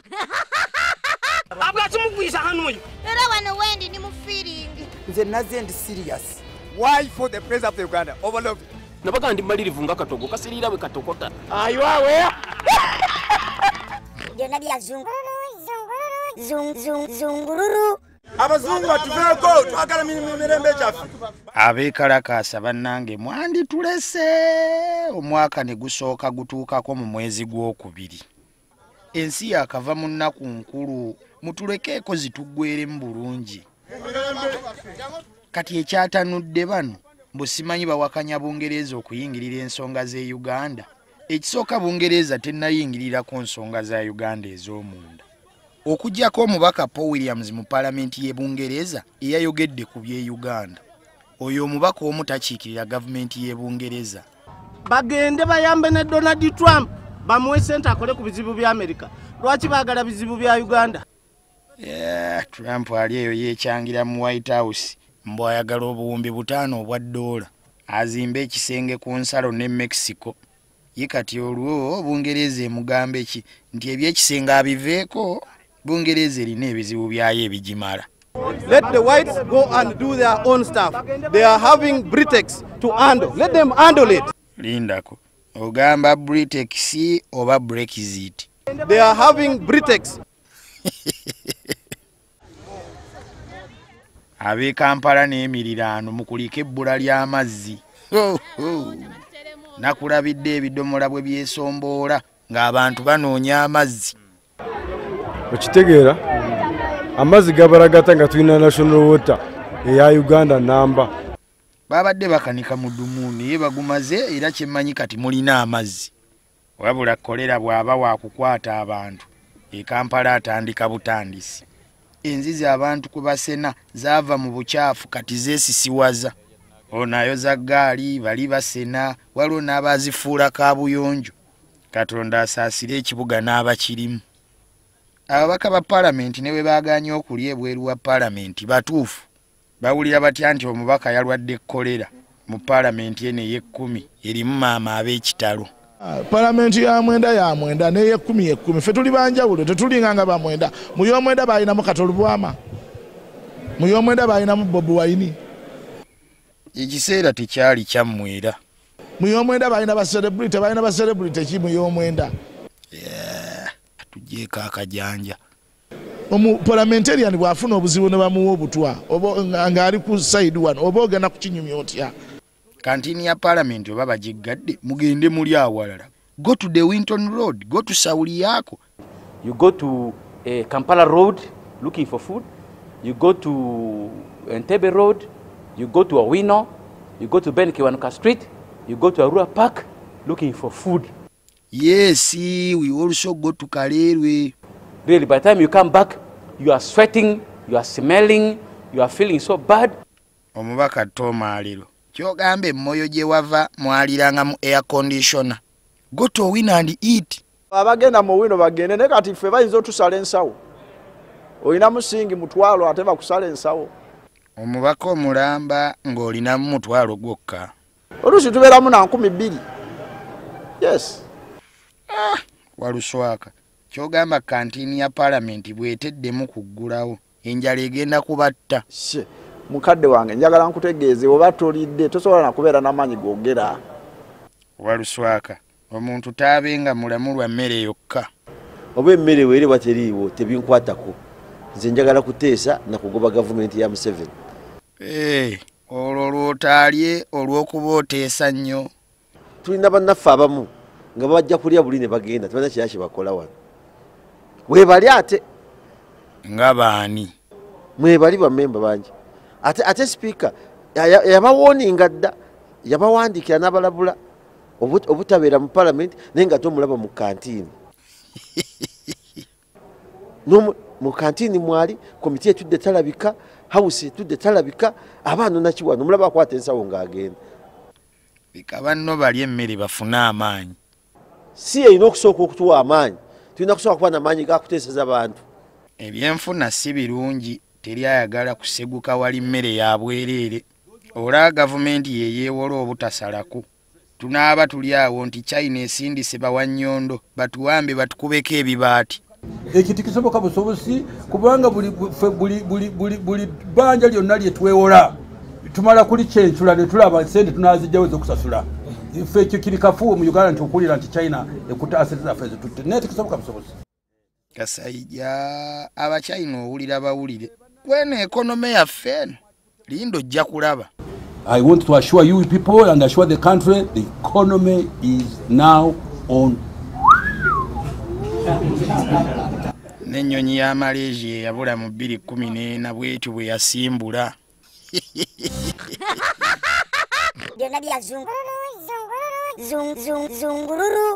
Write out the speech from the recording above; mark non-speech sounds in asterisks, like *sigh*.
*laughs* abwakimugwisa hano oyo? Era wano wendi ndi mu fiiringi nze naze ndi serious. Why for the president of Uganda? Overlooked? nabaga ndi malirivu nga katogo kasirira bwe katokota. Byonna bya zungululu zungululu zung- zung- zungululu abazungu batuveeko twagala mirembe gyaffe. Abeekalakaasa bannange mwanditulese. Omwaka ne gusooka gutuukako mu mwezi gwokubiri ensi yakava mu nnaku nkulu. Mutulekeeko zituggweremu bulungi. Kati ekyatanudde bano mbu simanyi bawakanya bungereza okuyingirira ensonga z'e uganda. Ekisooka bungereza tennayingirira ku nsonga za uganda ez'omunda. Okugyako omubaka paul williams mu paalamenti y'e bungereza eyayogedde ku by'e uganda. Oyo omubaka omu takiikirira gavumenti y'e bungereza. Bagende bayambe ne donald trump bamuwe sente akole ku bizibu bya amerika lwaki baagala bizibu bya uganda? Yeah, trump ali eyo yeekyangira mu white house. Mbu ayagala obuwumbi butaano obwa ddoola. Azimbe ekisenge ku nsalo ne mexico. Ye kati olwo bungereza emugamba eki nti ebyekisenge abiveeko bungereza erina ebizibu byayo ebigimala. Let the whites go and do their own stuff. They are having britex to handle. Let them handle it. Lindako ogamba britex oba brexit? They are having britex. *laughs* Ab'e kampala n'emiriraano mu kulika ebbula ly'amazzi nakulabidde ebidomola bwe byesomboola ng'abantu banoonya amazzi. Okitegeera amazzi gabalagata nga tulina national water eya uganda namba babadde bakanika mu ddumu naye bagumaze era kyemmanyi kati mulina amazzi. Wabula kolera bw'aba waakukwata abantu e kampala atandika butandisi. Enzizi abantu kwe basena zaava mu bukyafu kati zeesisiwaza. Onayo za ggaali bali basena waliwo n'abazifuula kaabuyonjo katonda asaasire ekibuga n'abakirimu. Ababaka ba paalamenti ne bwe baaganye okulya ebweru wa paalamenti batuufu bawulira batya nti omubaka yalwadde kolera mu paalamenti eno ey'ekkumi erimu maama ab'ekitalo? Palamenti ya mwenda ya mwenda neyekumi yekumi fe tuli banjawulo tetulinganga bamwenda muyomwenda balinamu katolu bwama. Muyomwenda balinamu bobi waini ekiseera tekyali kyammwera. Muyomwenda balina baserebrity balina baserebrity ki muyomwenda tugyeko akajanja omupalamentarian bwafuna obuzibu ne bamuwa obutwa ng'ali ku saidi wano oba ogenda kukinyumya otya kantini ya paalamenti oba bagiggadde mugende muli awalala go to the winton road go to sawuli yaako You go to uh, Kampala Road looking for food. You go to Entebbe Road. You go to Owino. You go to Ben Kiwanuka Street. You go to Arua Park looking for food. yes we also go to kaleerwe Really, by the time you come back, you are sweating, you are smelling, you are feeling so bad. omubaka tomalero kyogamba emmoyo gye wava mwaliranga mu air conditiona go to win and eat. Abagenda mu wino bagende naye kati ffe bayinza otusala ensawo? Olina musingi mutwalo ate bakusala ensawo. Omubaka omulamba ng'olinamu mutwalo gwokka. Oluusi tubeeramu na nkumi bbiri. Yes. Waluswaka kyogamba kantini ya paalamenti bweteddemu kuggulawo enjala egenda kubatta. Mukadde wange njagala nkutegeeze oba tolidde tosobola nakubeera n'amaanyi gogera waluswaka omuntu taabenga mulamu lwa mmere yokka. Oba emmere weerebwa teriiwo tebinkwatako. Nze njagala kuteesa nakugoba gavumenti ya museveni. Ee olwo lwotaalye olw'okuba oteesa nnyo. Tulina bannaffe abamu nga bajja kulya buli ne bagenda tebalina kirala kye bakola wano webali ate? Nga baani? Mwebali bammemba bangi. Ate ate sipiika ya- yabawoninga dda yabawandiikira n'abalabula obu- obutabeera mu palamenti naye nga tomulaba mu kantiini *laughs* mu kantiini mwali komiti etudde talabika hawusi etudde talabika abaana nakiwano omulaba akwata ensawo ng'agenda. Bika banno balya emmere bafune amaanyi. Si erina okusooka okutuwa amaanyi tulina kusooka kuba namaanyi gakuteeseza bantu. Ebyenfuna si birungi teri ayagala kuseguka wali mmere ya bwereere. Olaba gavumenti yeyeewola obutasalaku. Tunaaba tuli awo nti china esindise bawannyondo batuwambe batukubeko ebibaati. Ekyo tikisoboka busobosi kubanga buli- ffe buli- buli- buli buli bbanja lyonna lye twewola. Tumala kulikyenkyula ne tulaba sente tunazijjawo ezokusasula ffe ekyo kiri kafuwe mu uganda nti okuwulira nti china ekuta asente zaffe ezitutte naye tikisoboka busobosi kasayija abachina owulira bawulire. Kweno ekonome yaffe eno linda ojja kulaba. I want to assure you people and assure the country the economy is now on. N'ennyonyi ya malaysia eyabula mu 214 bwetyo bwe yasimbula *laughs* byonna byazungululu zungululu zungululu